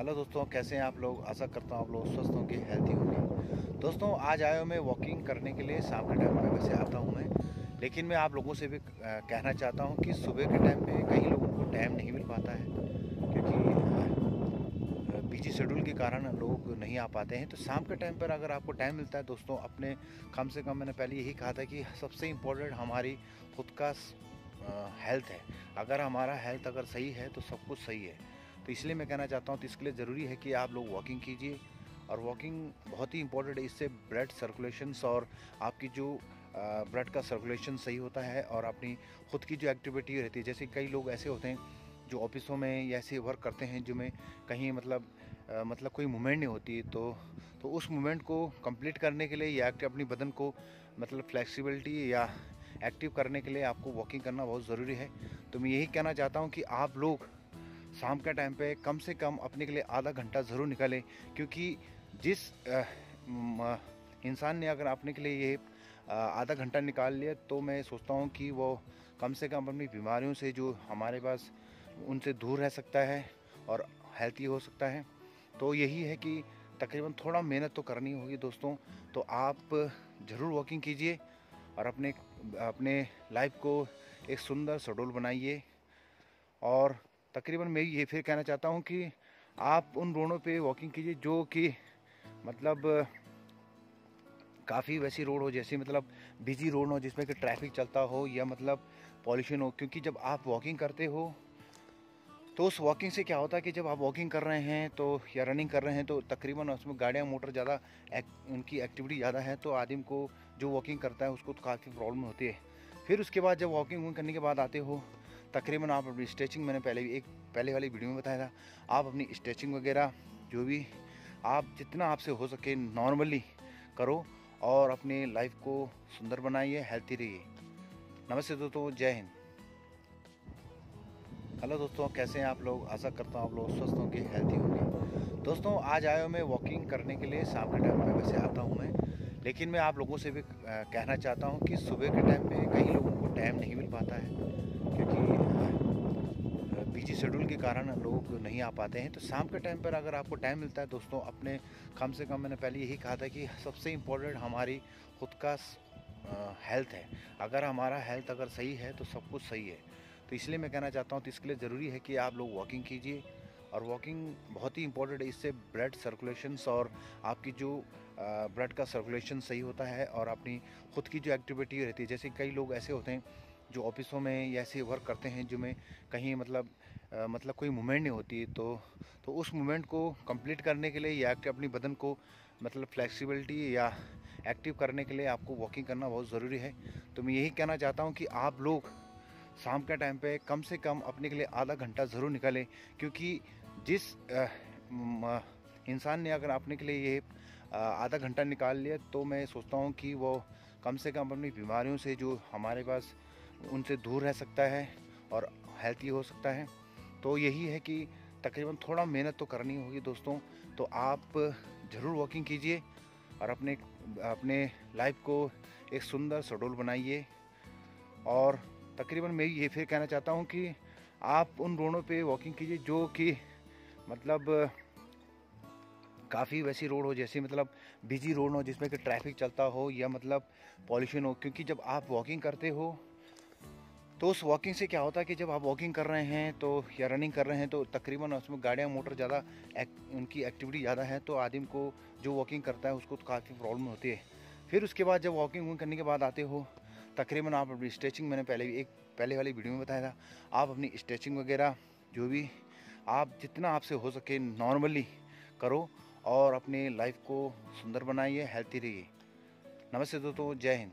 Hello दोस्तों, कैसे हैं आप लोग? आशा करता हूँ आप लोग स्वस्थ होंगे हेल्थी होंगे। दोस्तों, आज आया हूँ मैं वॉकिंग करने के लिए, शाम के टाइम पे वैसे आता हूँ मैं। लेकिन मैं आप लोगों से भी कहना चाहता हूँ कि सुबह के टाइम पे कई लोगों को टाइम नहीं मिल पाता है। क्योंकि बिज़ी शेड्यूल के कारण लोग नहीं आ पाते हैं। तो शाम के टाइम पर अगर आपको टाइम मिलता है, दोस्तों, अपने कम से कम मैंने पहले यही कहा था कि सबसे इम्पोर्टेंट हमारी खुद का हेल्थ है। अगर हमारा हेल्थ अगर सही है तो सब कुछ सही है। तो इसलिए मैं कहना चाहता हूँ तो इसके लिए ज़रूरी है कि आप लोग वॉकिंग कीजिए। और वॉकिंग बहुत ही इंपॉर्टेंट है इससे ब्लड सर्कुलेशंस और आपकी जो ब्लड का सर्कुलेशन सही होता है और अपनी खुद की जो एक्टिविटी रहती है जैसे कई लोग ऐसे होते हैं जो ऑफिसों में या ऐसे वर्क करते हैं जो में कहीं मतलब आ, मतलब कोई मूवमेंट नहीं होती तो तो उस मूवमेंट को कंप्लीट करने के लिए या कि अपनी बदन को मतलब फ्लेक्सिबिलिटी या एक्टिव करने के लिए आपको वॉकिंग करना बहुत ज़रूरी है। तो मैं यही कहना चाहता हूँ कि आप लोग शाम के टाइम पे कम से कम अपने के लिए आधा घंटा ज़रूर निकालें, क्योंकि जिस इंसान ने अगर अपने के लिए ये आधा घंटा निकाल लिया तो मैं सोचता हूँ कि वो कम से कम अपनी बीमारियों से जो हमारे पास उनसे दूर रह सकता है और हेल्थी हो सकता है। तो यही है कि तकरीबन थोड़ा मेहनत तो करनी होगी दोस्तों तो आप ज़रूर वॉकिंग कीजिए और अपने अपने लाइफ को एक सुंदर शेड्यूल बनाइए और तकरीबन मैं ये फिर कहना चाहता हूँ कि आप उन रोडों पे वॉकिंग कीजिए जो कि मतलब काफ़ी वैसी रोड हो, जैसी मतलब बिज़ी रोड हो, जिसमें कि ट्रैफ़िक चलता हो या मतलब पॉल्यूशन हो। क्योंकि जब आप वॉकिंग करते हो तो उस वॉकिंग से क्या होता है कि जब आप वॉकिंग कर रहे हैं तो या रनिंग कर रहे हैं तो तकरीबन उसमें गाड़ियाँ, मोटर ज़्यादा उनकी एक्टिविटी ज़्यादा है तो आदमी को जो वॉकिंग करता है, उसको तो काफ़ी प्रॉब्लम होती है। फिर उसके बाद जब वॉकिंग करने के बाद आते हो, तकरीबन आप अपनी स्ट्रेचिंग मैंने पहले भी एक, पहले वाली वीडियो में बताया था। आप अपनी स्ट्रेचिंग वगैरह, जो भी, आप जितना आपसे हो सके नॉर्मली करो और अपने लाइफ को सुंदर बनाइए हेल्थी रहिए। नमस्ते दोस्तों, जय हिंद। हेलो दोस्तों, कैसे हैं आप लोग? आशा करता हूँ आप लोग स्वस्थ होंगे हेल्थी होंगे। दोस्तों, आज आया मैं वॉकिंग करने के लिए, शाम के टाइम पे वैसे आता हूँ मैं। लेकिन मैं आप लोगों से भी कहना चाहता हूँ कि सुबह के टाइम पे कई लोगों को टाइम नहीं मिल पाता है, क्योंकि बिज़ी शेड्यूल के कारण लोग नहीं आ पाते हैं। तो शाम के टाइम पर अगर आपको टाइम मिलता है, दोस्तों, अपने कम से कम मैंने पहले यही कहा था कि सबसे इम्पोर्टेंट हमारी खुद का हेल्थ है। अगर हमारा हेल्थ अगर सही है तो सब कुछ सही है। तो इसलिए मैं कहना चाहता हूँ तो इसके लिए ज़रूरी है कि आप लोग वॉकिंग कीजिए। और वॉकिंग बहुत ही इंपॉर्टेंट है इससे ब्लड सर्कुलेशंस और आपकी जो ब्लड का सर्कुलेशन सही होता है और अपनी खुद की जो एक्टिविटी रहती है जैसे कई लोग ऐसे होते हैं जो ऑफिसों में या ऐसे वर्क करते हैं जो में कहीं मतलब आ, मतलब कोई मूवमेंट नहीं होती तो तो उस मूवमेंट को कंप्लीट करने के लिए या अपनी बदन को मतलब फ्लेक्सिबिलिटी या एक्टिव करने के लिए आपको वॉकिंग करना बहुत ज़रूरी है। तो मैं यही कहना चाहता हूँ कि आप लोग शाम के टाइम पे कम से कम अपने के लिए आधा घंटा ज़रूर निकालें क्योंकि जिस इंसान ने अगर अपने के लिए ये आधा घंटा निकाल लिया तो मैं सोचता हूँ कि वो कम से कम अपनी बीमारियों से जो हमारे पास, उनसे दूर रह सकता है और हेल्थी हो सकता है। तो यही है कि तकरीबन थोड़ा मेहनत तो करनी होगी दोस्तों तो आप ज़रूर वॉकिंग कीजिए और अपने अपने लाइफ को एक सुंदर शेड्यूल बनाइए। और तकरीबन मैं ये फिर कहना चाहता हूँ कि आप उन रोडों पे वॉकिंग कीजिए जो कि मतलब काफ़ी वैसी रोड हो जैसी मतलब बिज़ी रोड हो जिसमें कि ट्रैफ़िक चलता हो या मतलब पॉल्यूशन हो। क्योंकि जब आप वॉकिंग करते हो तो उस वॉकिंग से क्या होता है कि जब आप वॉकिंग कर रहे हैं तो या रनिंग कर रहे हैं तो तकरीबन उसमें गाड़ियाँ मोटर ज़्यादा एक, उनकी एक्टिविटी ज़्यादा है तो आदमी को जो वॉकिंग करता है उसको तो काफ़ी प्रॉब्लम होती है। फिर उसके बाद जब वॉकिंग करने के बाद आते हो तकरीबन आप अपनी स्ट्रेचिंग मैंने पहले भी एक पहले वाली वीडियो में बताया था आप अपनी स्ट्रेचिंग वगैरह जो भी आप जितना आपसे हो सके नॉर्मली करो और अपनी लाइफ को सुंदर बनाइए हेल्थी रहिए। नमस्ते दोस्तों, जय हिंद।